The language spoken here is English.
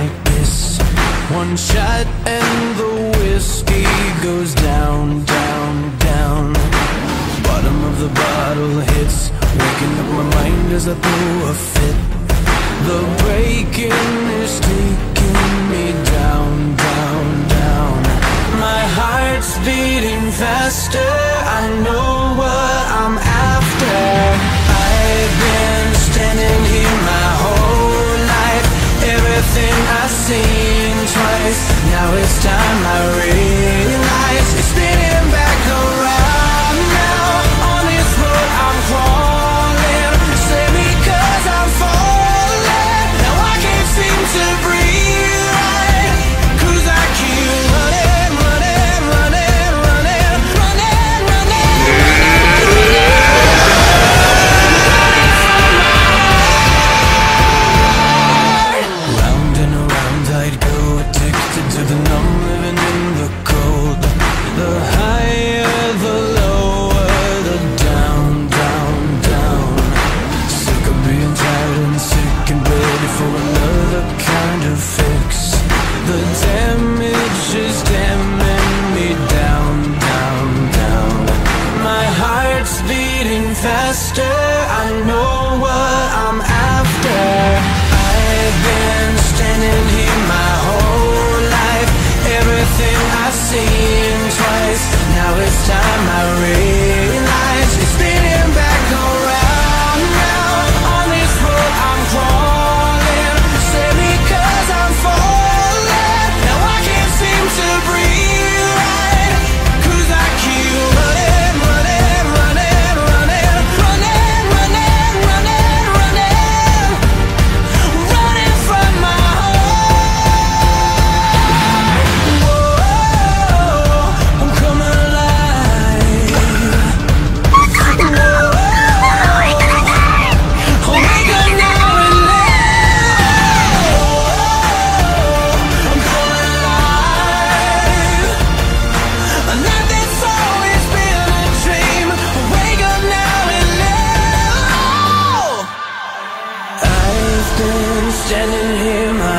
like this. One shot and the whiskey goes down, down, down. Bottom of the bottle hits, waking up my mind as I throw a fit. The breaking is taking me down, down, down. My heart's beating faster. I know Now it's time I realize for another kind of fix. The damage is damning me down, down, down. My heart's beating faster, I know. standing here, my